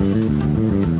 Mm-hmm.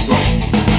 Revolução.